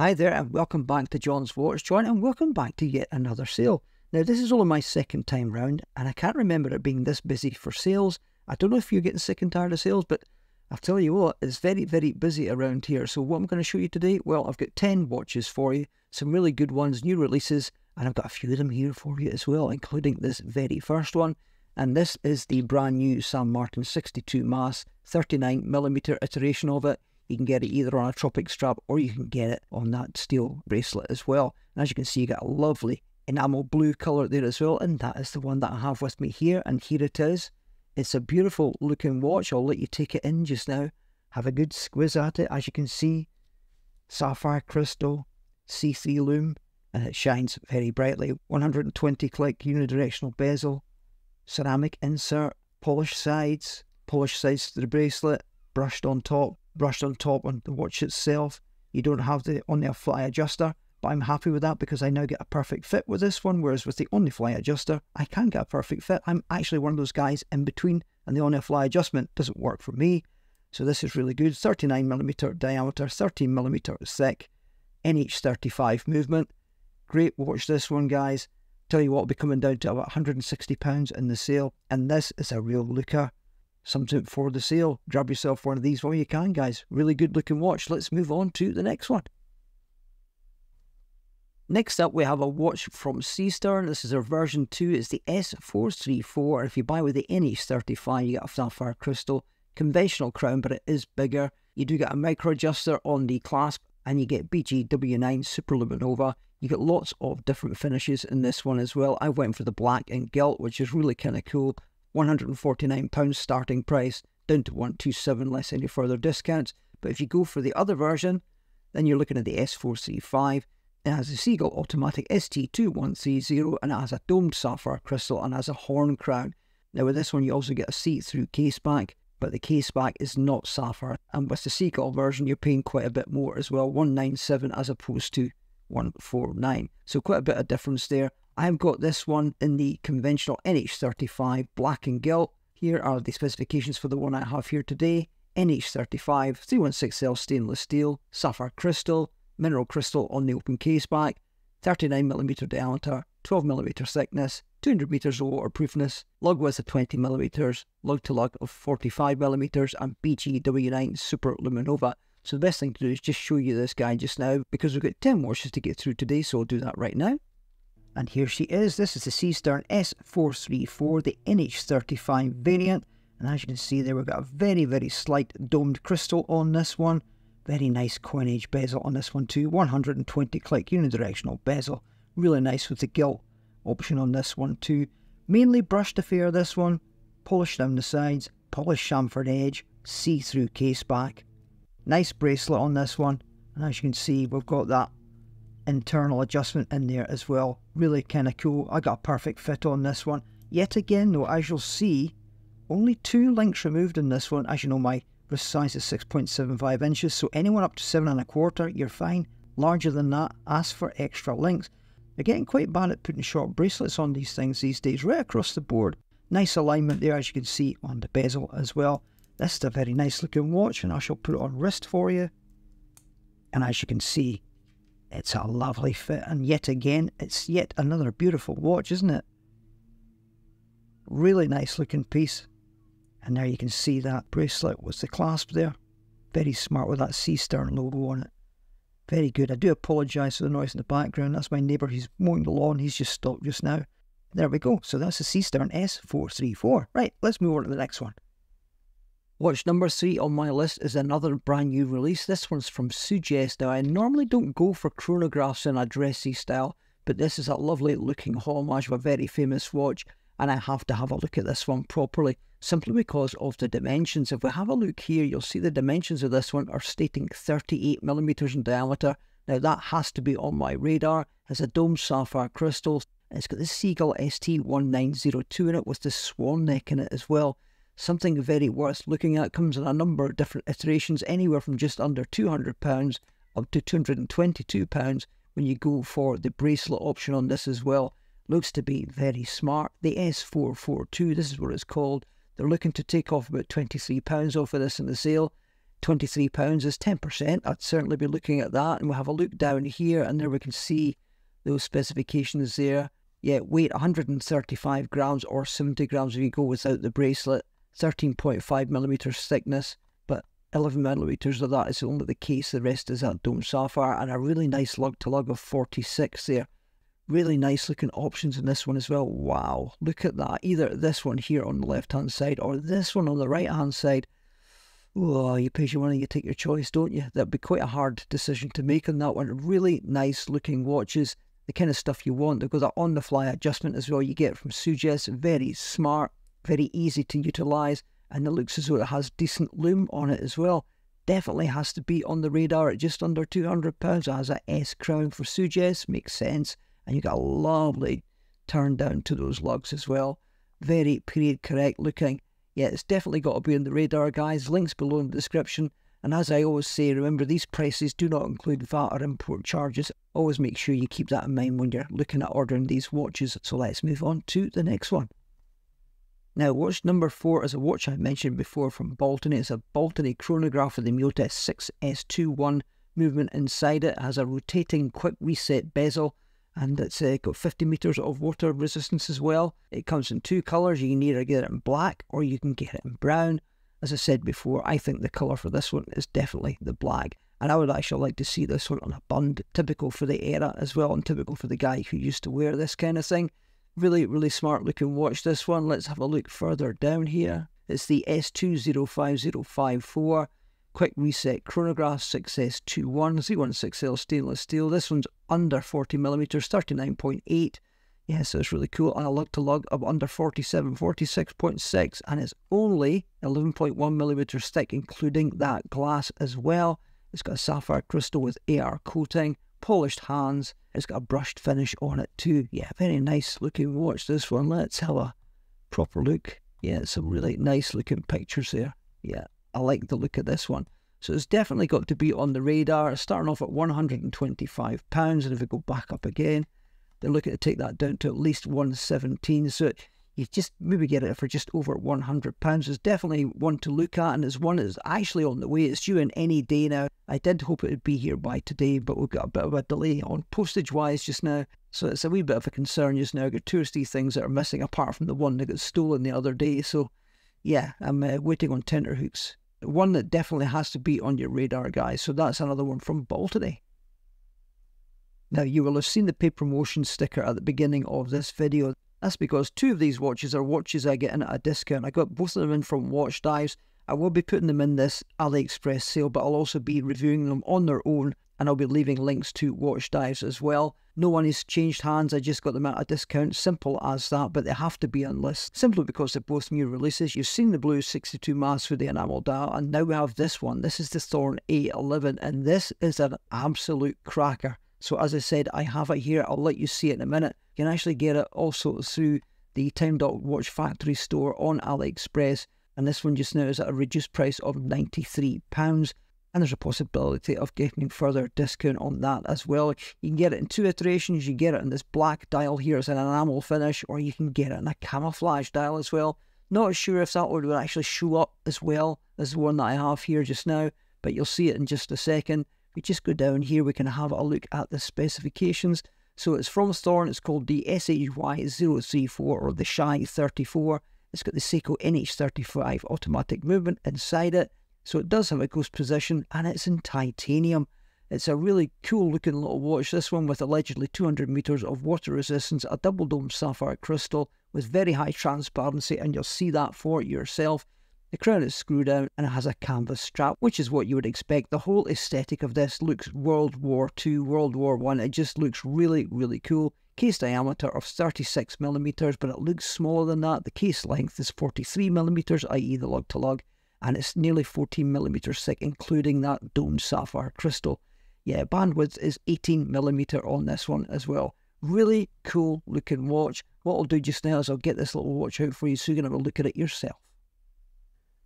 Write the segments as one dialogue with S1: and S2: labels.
S1: Hi there, and welcome back to John's Watch Joint, and welcome back to yet another sale. Now, this is only my second time round, and I can't remember it being this busy for sales. I don't know if you're getting sick and tired of sales, but I'll tell you what, it's very, very busy around here. So, what I'm going to show you today, well, I've got 10 watches for you, some really good ones, new releases, and I've got a few of them here for you as well, including this very first one. And this is the brand new San Martin 62 Mas 39mm iteration of it. You can get it either on a Tropic strap or you can get it on that steel bracelet as well. And as you can see, you got a lovely enamel blue colour there as well. And that is the one that I have with me here. And here it is. It's a beautiful looking watch. I'll let you take it in just now. Have a good squiz at it. As you can see, sapphire crystal, C3 lume, and it shines very brightly. 120 click unidirectional bezel, ceramic insert, polished sides, polished sides to the bracelet, brushed on top, brushed on top on the watch itself. You don't have the on there fly adjuster, but I'm happy with that because I now get a perfect fit with this one. Whereas with the only fly adjuster, I can't get a perfect fit. I'm actually one of those guys in between, and the on air fly adjustment doesn't work for me. So this is really good. 39mm diameter, 13mm thick, NH35 movement. Great watch this one, guys. Tell you what, will be coming down to about £160 in the sale, and this is a real looker something for the sale. Grab yourself one of these while you can, guys. Really good looking watch. Let's move on to the next one. Next up, we have a watch from Seestern. This is our version 2. It's the S434. If you buy with the NH35, you get a sapphire crystal. Conventional crown, but it is bigger. You do get a micro adjuster on the clasp, and you get BGW9 Superluminova. You get lots of different finishes in this one as well. I went for the black and gilt, which is really kind of cool. £149 starting price, down to 127 less any further discounts. But if you go for the other version, then you're looking at the S4C5. It has a Seagull automatic ST2130 and it has a domed sapphire crystal and has a horn crown. Now with this one you also get a see-through case back, but the case back is not sapphire. And with the Seagull version you're paying quite a bit more as well, 197 as opposed to 149. So quite a bit of difference there. I've got this one in the conventional NH35 black and gilt. Here are the specifications for the one I have here today. NH35 316L stainless steel, sapphire crystal, mineral crystal on the open case back, 39mm diameter, 12mm thickness, 200 meters of waterproofness, lug width of 20mm, lug to lug of 45mm, and BGW9 Super Luminova. So the best thing to do is just show you this guy just now because we've got 10 washes to get through today, so I'll do that right now. And here she is. This is the Seestern S434, the NH35 variant. And as you can see there, we've got a very, very slight domed crystal on this one. Very nice coinage bezel on this one too. 120 click unidirectional bezel. Really nice with the gilt option on this one too. Mainly brushed affair this one. Polished down the sides. Polished chamfered edge. See-through case back. Nice bracelet on this one. And as you can see, we've got that internal adjustment in there as well. Really kind of cool. I got a perfect fit on this one. Yet again though, as you'll see, only two links removed in this one. As you know, my wrist size is 6.75 inches, so anyone up to seven and a quarter, you're fine. Larger than that, ask for extra links. They're getting quite bad at putting short bracelets on these things these days, right across the board. Nice alignment there, as you can see on the bezel as well. This is a very nice looking watch, and I shall put it on wrist for you. And as you can see, it's a lovely fit, and yet again, it's yet another beautiful watch, isn't it? Really nice looking piece. And there you can see that bracelet with the clasp there. Very smart with that Seestern logo on it. Very good. I do apologise for the noise in the background. That's my neighbour. He's mowing the lawn. He's just stopped just now. There we go. So that's the Seestern S434. Right, let's move on to the next one. Watch number three on my list is another brand new release. This one's from Sugess. Now, I normally don't go for chronographs in a dressy style, but this is a lovely looking homage of a very famous watch, and I have to have a look at this one properly, simply because of the dimensions. If we have a look here, you'll see the dimensions of this one are stating 38 millimeters in diameter. Now, that has to be on my radar. It's a dome sapphire crystal. It's got the Seagull ST1902 in it with the swan neck in it as well. Something very worth looking at comes in a number of different iterations, anywhere from just under £200 up to £222 when you go for the bracelet option on this as well. Looks to be very smart. The S442, this is what it's called. They're looking to take off about £23 off of this in the sale. £23 is 10%. I'd certainly be looking at that. And we'll have a look down here, and there we can see those specifications there. Yeah, weight 135 grams or 70 grams if you go without the bracelet. 13.5 millimeters thickness, but 11 millimeters of that is only the case. The rest is that dome sapphire, and a really nice lug to lug of 46 there. Really nice looking options in this one as well. Wow, look at that. Either this one here on the left hand side or this one on the right hand side. Oh, you pay your money, you take your choice, don't you? That'd be quite a hard decision to make on that one. Really nice looking watches, the kind of stuff you want. They've got that on the fly adjustment as well. You get from Sugess, very smart, very easy to utilise, and it looks as though it has decent lume on it as well. Definitely has to be on the radar at just under £200. It has a S crown for Sugess, makes sense and you got a lovely turn down to those lugs as well. Very period correct looking. Yeah, it's definitely got to be on the radar, guys. Links below in the description. And as I always say, remember these prices do not include VAT or import charges. Always make sure you keep that in mind when you're looking at ordering these watches. So let's move on to the next one. Now, watch number four is a watch I mentioned before from Baltany. It's a Baltany chronograph with the Miyota 6S21 movement inside it. It has a rotating quick reset bezel and it's uh, got 50 metres of water resistance as well. It comes in two colours. You can either get it in black or you can get it in brown. As I said before, I think the colour for this one is definitely the black. And I would actually like to see this one on a bund, typical for the era as well, and typical for the guy who used to wear this kind of thing. Really, really smart looking watch, this one. Let's have a look further down here. It's the S205054 Quick Reset Chronograph 6S21 Z16L stainless steel. This one's under 40 millimeters, 39.8. Yeah, so it's really cool. And a lug to lug of under 47, 46.6, and it's only 11.1 millimeters thick, including that glass as well. It's got a sapphire crystal with AR coating, polished hands. It's got a brushed finish on it too. Yeah, very nice looking watch. This one. Let's have a proper look. Yeah, some really nice looking pictures there. Yeah, I like the look of this one. So it's definitely got to be on the radar. starting off at £125. And if we go back up again, they're looking to take that down to at least 117 So you just maybe get it for just over £100. It's definitely one to look at, and it's one that's actually on the way. It's due in any day now. I did hope it would be here by today, but we've got a bit of a delay on postage wise just now. So it's a wee bit of a concern just now. I've got two or three things that are missing apart from the one that got stolen the other day. So yeah, I'm uh, waiting on tenterhooks one that definitely has to be on your radar, guys. So that's another one from Baltany. Now, you will have seen the paid promotion sticker at the beginning of this video. That's because two of these watches are watches I get in at a discount. I got both of them in from Watch Dives. I will be putting them in this AliExpress sale, but I'll also be reviewing them on their own and I'll be leaving links to watch dives as well. No one has changed hands, I just got them at a discount, simple as that, but they have to be on list simply because they're both new releases. You've seen the blue 62 Mas with the enamel dial, and now we have this one. This is the Thorn A11, and this is an absolute cracker. So, as I said, I have it here. I'll let you see it in a minute. You can actually get it also through the Time Dot Watch Factory store on AliExpress, and this one just now is at a reduced price of £93 and there's a possibility of getting further discount on that as well. You can get it in two iterations. You get it in this black dial here as an enamel finish, or you can get it in a camouflage dial as well. Not sure if that one would actually show up as well as the one that I have here just now, but you'll see it in just a second. We just go down here, we can have a look at the specifications. So it's from Thorn, it's called the SHY0C4 or the Shy 34. It's got the Seiko NH35 automatic movement inside it. So it does have a ghost position and it's in titanium. It's a really cool looking little watch, this one with allegedly 200 metres of water resistance, a double dome sapphire crystal with very high transparency, and you'll see that for yourself. The crown is screwed down and has a canvas strap, which is what you would expect. The whole aesthetic of this looks World War II, World War One. It just looks really, really cool. Case diameter of 36 millimeters, but it looks smaller than that. The case length is 43 millimeters, i.e., the lug to lug and it's nearly 14 millimeters thick, including that domed sapphire crystal. Yeah, bandwidth is 18 millimeter on this one as well. Really cool looking watch. What I'll do just now is I'll get this little watch out for you so you can have a look at it yourself.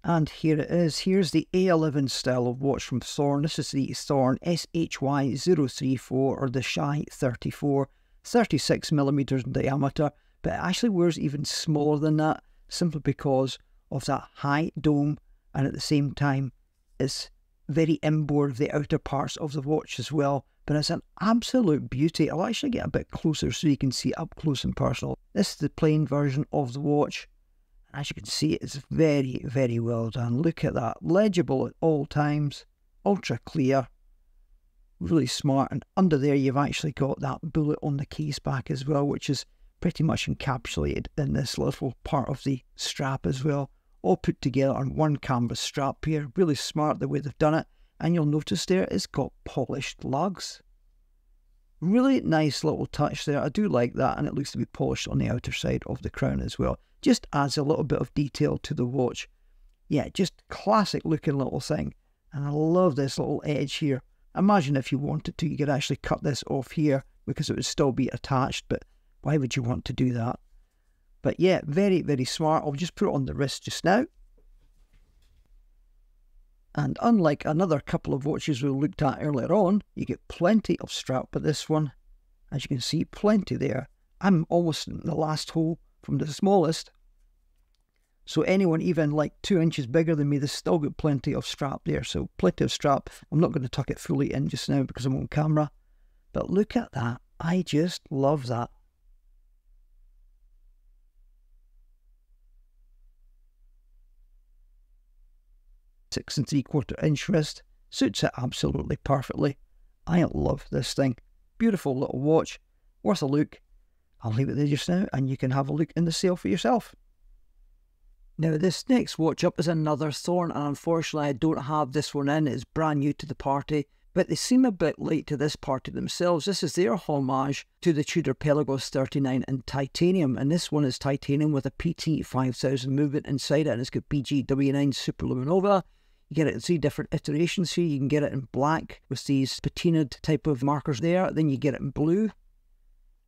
S1: And here it is. Here's the A11 style of watch from Thorn. This is the Thorn SHY034 or the Shy 34, 36 millimeters in diameter, but it actually wears even smaller than that simply because of that high dome and at the same time it's very inboard of the outer parts of the watch as well. But it's an absolute beauty. I'll actually get a bit closer so you can see up close and personal. This is the plain version of the watch. As you can see, it's very, very well done. Look at that. Legible at all times. Ultra clear. Really smart. And under there, you've actually got that bullet on the case back as well, which is pretty much encapsulated in this little part of the strap as well all put together on one canvas strap here. Really smart the way they've done it. And you'll notice there it's got polished lugs. Really nice little touch there. I do like that, and it looks to be polished on the outer side of the crown as well. Just adds a little bit of detail to the watch. Yeah, just classic looking little thing. And I love this little edge here. Imagine if you wanted to, you could actually cut this off here because it would still be attached, but why would you want to do that? But yeah, very, very smart. I'll just put it on the wrist just now. And unlike another couple of watches we looked at earlier on, you get plenty of strap with this one. As you can see, plenty there. I'm almost in the last hole from the smallest. So anyone even like two inches bigger than me, there's still got plenty of strap there. So plenty of strap. I'm not going to tuck it fully in just now because I'm on camera. But look at that. I just love that. six and three quarter inch wrist. Suits it absolutely perfectly. I love this thing. Beautiful little watch. Worth a look. I'll leave it there just now and you can have a look in the sale for yourself. Now this next watch up is another Thorn and unfortunately I don't have this one in. It's brand new to the party but they seem a bit late to this party themselves. This is their homage to the Tudor Pelagos 39 in titanium, and this one is titanium with a PT 5000 movement inside it, and it's got BGW9 Superluminova, you get it in three different iterations here. You can get it in black with these patinaed type of markers there. Then you get it in blue.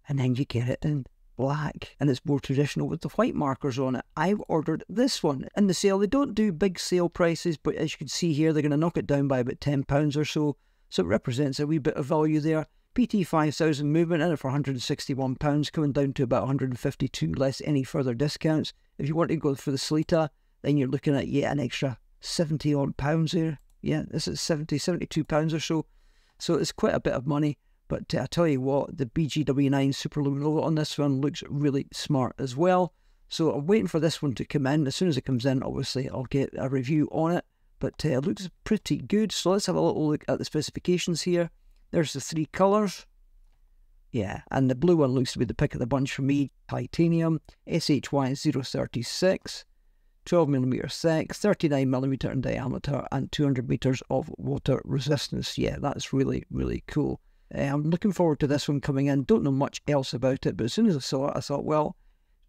S1: And then you get it in black. And it's more traditional with the white markers on it. I've ordered this one in the sale. They don't do big sale prices, but as you can see here, they're going to knock it down by about £10 or so. So it represents a wee bit of value there. PT 5000 movement in it for £161, coming down to about 152 less any further discounts. If you want to go for the Sellita, then you're looking at yet an extra 70 odd pounds here. Yeah, this is 70, 72 pounds or so. So it's quite a bit of money. But uh, I tell you what, the BGW9 Superluminova on this one looks really smart as well. So I'm waiting for this one to come in. As soon as it comes in, obviously, I'll get a review on it. But uh, it looks pretty good. So let's have a little look at the specifications here. There's the three colours. Yeah, and the blue one looks to be the pick of the bunch for me. Titanium, SHY 036. 12 millimeter thick, 39 millimeter in diameter, and 200 meters of water resistance. Yeah, that's really, really cool. Uh, I'm looking forward to this one coming in. Don't know much else about it, but as soon as I saw it, I thought, well,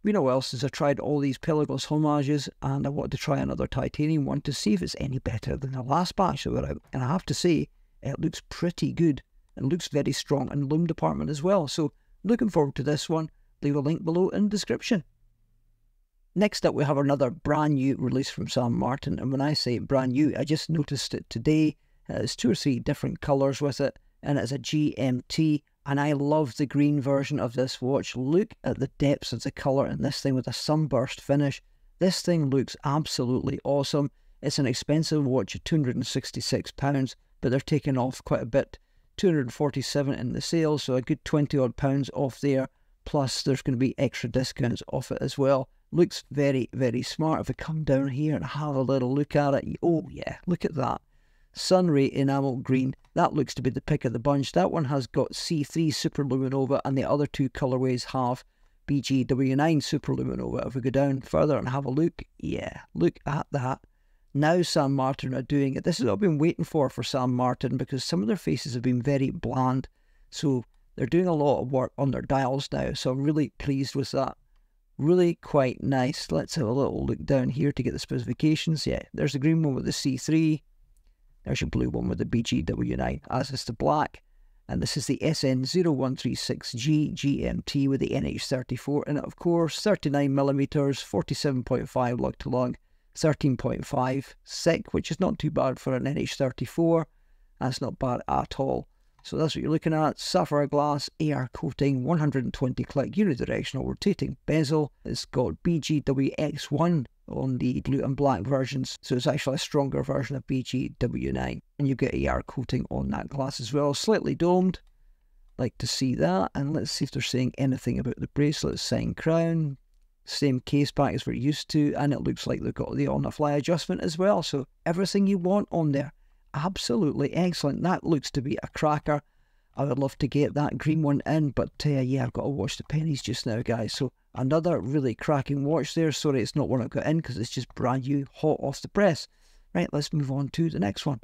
S1: you know well since I tried all these Pelagos homages, and I wanted to try another titanium one to see if it's any better than the last batch that were out. And I have to say, it looks pretty good and looks very strong in lume department as well. So looking forward to this one. Leave a link below in description. Next up, we have another brand new release from San Martin. And when I say brand new, I just noticed it today. It's two or three different colours with it, and it's a GMT. And I love the green version of this watch. Look at the depths of the colour in this thing with a sunburst finish. This thing looks absolutely awesome. It's an expensive watch at £266, but they're taking off quite a bit. 247 in the sale, so a good 20 odd pounds off there. Plus, there's going to be extra discounts off it as well. Looks very, very smart. If we come down here and have a little look at it, oh yeah, look at that. Sunray enamel green. That looks to be the pick of the bunch. That one has got C3 Superluminova and the other two colorways have BGW9 Superluminova. If we go down further and have a look, yeah, look at that. Now San Martin are doing it. This is what I've been waiting for for San Martin because some of their faces have been very bland. So they're doing a lot of work on their dials now. So I'm really pleased with that really quite nice. Let's have a little look down here to get the specifications. Yeah, there's the green one with the C3. There's your blue one with the BGW9, as is the black. And this is the SN0136G GMT with the NH34 and of course 39 millimeters, 47.5 lug to lug, 13.5 thick, which is not too bad for an NH34. That's not bad at all. So that's what you're looking at. Sapphire glass, AR coating, 120 click unidirectional rotating bezel. It's got BGWX1 on the blue and black versions. So it's actually a stronger version of BGW9. And you get AR coating on that glass as well. Slightly domed. Like to see that. And let's see if they're saying anything about the bracelet. Sign crown. Same case back as we're used to. And it looks like they've got the on the fly adjustment as well. So everything you want on there. Absolutely excellent. That looks to be a cracker. I would love to get that green one in, but uh, yeah, I've got to watch the pennies just now, guys. So another really cracking watch there. Sorry, it's not one I've got in because it's just brand new, hot off the press. Right, let's move on to the next one.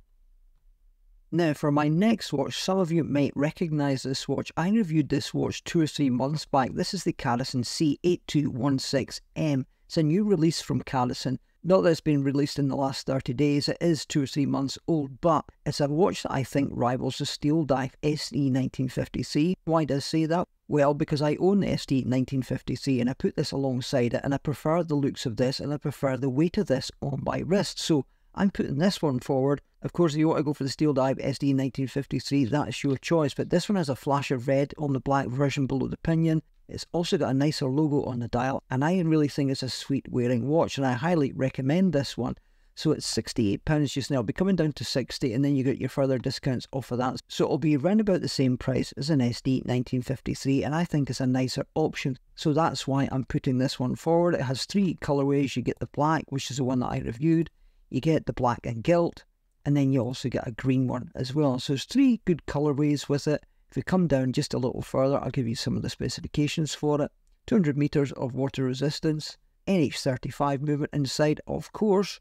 S1: Now, for my next watch, some of you might recognise this watch. I reviewed this watch two or three months back. This is the Cadisen C8216M. It's a new release from Cadisen. Not that it's been released in the last 30 days, it is two or three months old, but it's a watch that I think rivals the Steel Dive SD 1953. Why do I say that? Well, because I own the SD 1953 and I put this alongside it and I prefer the looks of this and I prefer the weight of this on my wrist. So I'm putting this one forward. Of course, if you want to go for the Steel Dive SD 1953, that's your choice, but this one has a flash of red on the black version below the pinion. It's also got a nicer logo on the dial, and I really think it's a sweet wearing watch, and I highly recommend this one. So it's £68 just now. It'll be coming down to 60 and then you get your further discounts off of that. So it'll be around about the same price as an SD 1953 and I think it's a nicer option. So that's why I'm putting this one forward. It has three colorways. You get the black, which is the one that I reviewed. You get the black and gilt, and then you also get a green one as well. So there's three good colorways with it. If we come down just a little further, I'll give you some of the specifications for it. 200 metres of water resistance, NH35 movement inside, of course.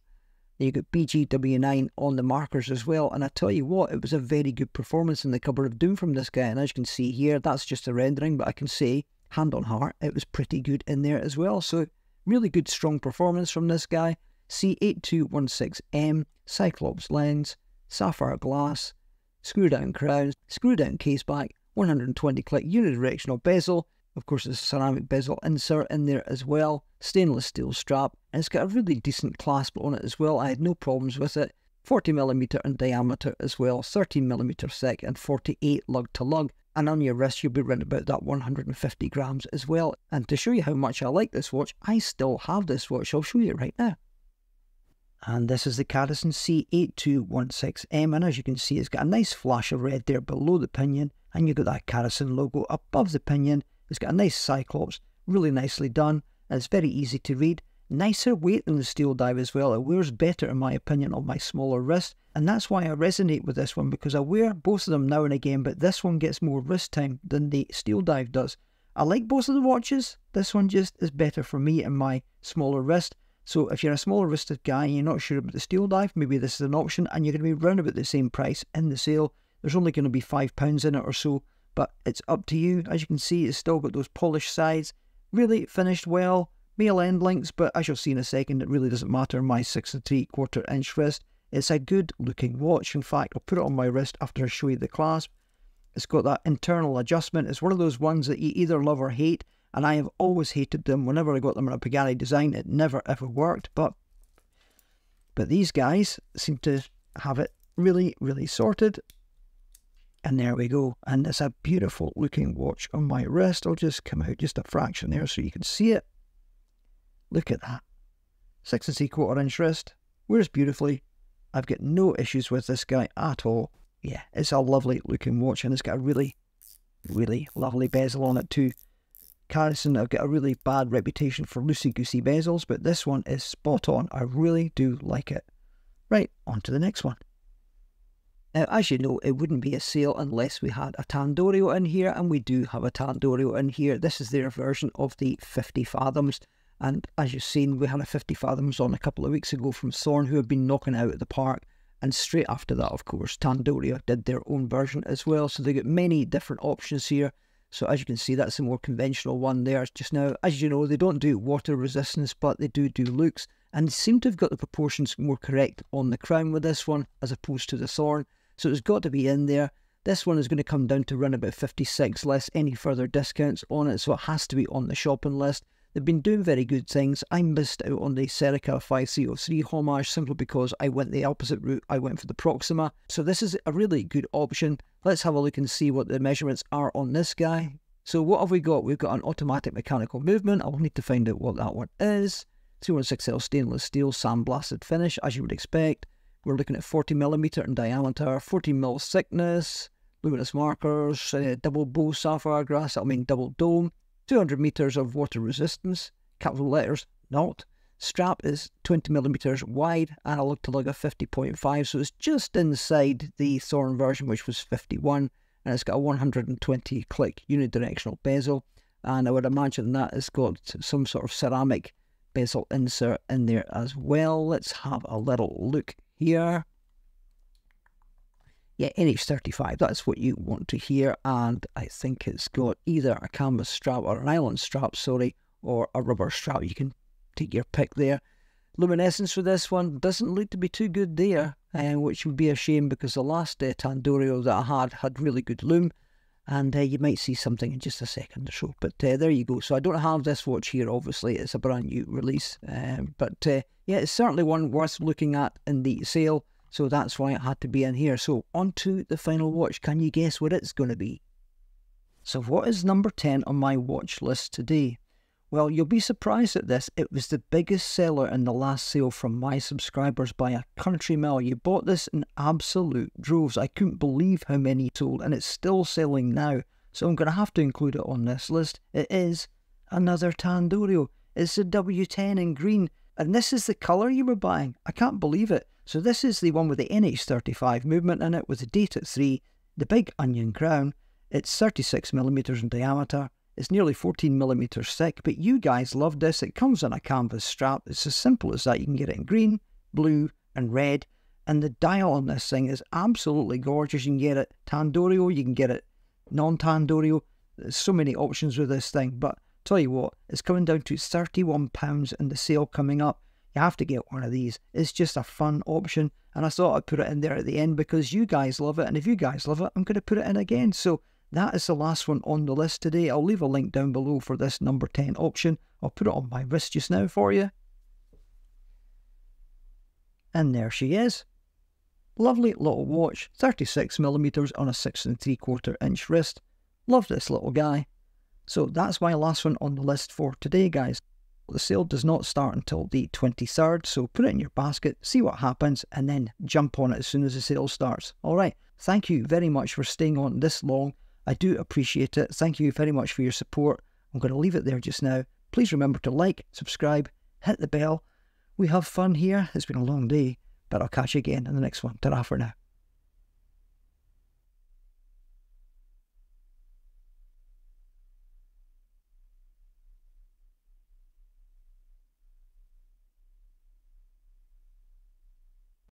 S1: Then you got BGW9 on the markers as well. And I tell you what, it was a very good performance in the Cupboard of Doom from this guy. And as you can see here, that's just a rendering, but I can say, hand on heart, it was pretty good in there as well. So really good, strong performance from this guy. C8216M, Cyclops lens, sapphire glass, screw down crown, screw down case back, 120 click unidirectional bezel. Of course, there's a ceramic bezel insert in there as well, stainless steel strap, and it's got a really decent clasp on it as well. I had no problems with it. 40mm in diameter as well, 13mm thick, and 48 lug to lug. And on your wrist, you'll be around about that 150 grams as well. And to show you how much I like this watch, I still have this watch. I'll show you right now. And this is the Cadisen C8216M, and as you can see, it's got a nice flash of red there below the pinion, and you've got that Cadisen logo above the pinion. It's got a nice cyclops, really nicely done, and it's very easy to read. Nicer weight than the Steel Dive as well. It wears better, in my opinion, on my smaller wrist, and that's why I resonate with this one because I wear both of them now and again, but this one gets more wrist time than the Steel Dive does. I like both of the watches. This one just is better for me and my smaller wrist. So if you're a smaller wristed guy and you're not sure about the steel dive, maybe this is an option and you're going to be round about the same price in the sale. There's only going to be £5 in it or so, but it's up to you. As you can see, it's still got those polished sides, really finished well, male end links, but as you'll see in a second, it really doesn't matter. My six and three quarter inch wrist. It's a good looking watch. In fact, I'll put it on my wrist after I show you the clasp. It's got that internal adjustment. It's one of those ones that you either love or hate and I have always hated them. Whenever I got them in a Pagani design, it never ever worked. But but these guys seem to have it really, really sorted. And there we go. And it's a beautiful looking watch on my wrist. I'll just come out just a fraction there so you can see it. Look at that. Six and three quarter inch wrist. Wears beautifully. I've got no issues with this guy at all. Yeah, it's a lovely looking watch and it's got a really, really lovely bezel on it too. Cadisen have got a really bad reputation for loosey-goosey bezels, but this one is spot on. I really do like it. Right, on to the next one. Now, as you know, it wouldn't be a sale unless we had a Tandorio in here, and we do have a Tandorio in here. This is their version of the 50 Fathoms, and as you've seen, we had a 50 Fathoms on a couple of weeks ago from Thorn, who have been knocking out at the park. And straight after that, of course, Tandorio did their own version as well. So they got many different options here. So as you can see, that's a more conventional one there just now. As you know, they don't do water resistance, but they do do looks, and seem to have got the proportions more correct on the crown with this one, as opposed to the thorn. So it's got to be in there. This one is going to come down to run about 56 less any further discounts on it, so it has to be on the shopping list. They've been doing very good things. I missed out on the Serica 5303 homage simply because I went the opposite route. I went for the Proxima. So this is a really good option. Let's have a look and see what the measurements are on this guy. So what have we got? We've got an automatic mechanical movement. I'll need to find out what that one is. 216L stainless steel sandblasted finish, as you would expect. We're looking at 40 millimeter in diameter, 14 mil thickness, luminous markers, uh, double bow sapphire glass, I mean double dome, 200 meters of water resistance, capital letters, not. Strap is 20 millimeters wide, analog to lug of 50.5, so it's just inside the Thorn version, which was 51, and it's got a 120 click unidirectional bezel. And I would imagine that has got some sort of ceramic bezel insert in there as well. Let's have a little look here. Yeah, NH35, that's what you want to hear. And I think it's got either a canvas strap or an nylon strap, sorry, or a rubber strap. You can take your pick there. Luminescence for this one doesn't look to be too good there, uh, which would be a shame because the last uh, Tandorio that I had had really good lume, and uh, you might see something in just a second or so. But uh, there you go. So I don't have this watch here, obviously, it's a brand new release, um, but uh, yeah, it's certainly one worth looking at in the sale. So that's why it had to be in here. So on to the final watch. Can you guess what it's going to be? So what is number 10 on my watch list today? Well, you'll be surprised at this. It was the biggest seller in the last sale from my subscribers by a country mile. You bought this in absolute droves. I couldn't believe how many sold, and it's still selling now. So I'm going to have to include it on this list. It is another Tandorio. It's a W10 in green, and this is the colour you were buying. I can't believe it. So this is the one with the NH35 movement in it, with the date at 3, the big onion crown. It's 36mm in diameter it's nearly 14 millimeters thick, but you guys love this. It comes in a canvas strap. It's as simple as that. You can get it in green, blue, and red. And the dial on this thing is absolutely gorgeous. You can get it Tandorio, you can get it non-Tandorio. There's so many options with this thing. But tell you what, it's coming down to £31 in the sale coming up. You have to get one of these. It's just a fun option. And I thought I'd put it in there at the end because you guys love it. And if you guys love it, I'm going to put it in again. So that is the last one on the list today. I'll leave a link down below for this number 10 option. I'll put it on my wrist just now for you. And there she is. Lovely little watch, 36mm on a 6 and 3 quarter inch wrist. Love this little guy. So that's my last one on the list for today, guys. The sale does not start until the 23rd, so put it in your basket, see what happens, and then jump on it as soon as the sale starts. Alright, thank you very much for staying on this long. I do appreciate it. Thank you very much for your support. I'm going to leave it there just now. Please remember to like, subscribe, hit the bell. We have fun here. It's been a long day, but I'll catch you again in the next one. Ta-ra for now.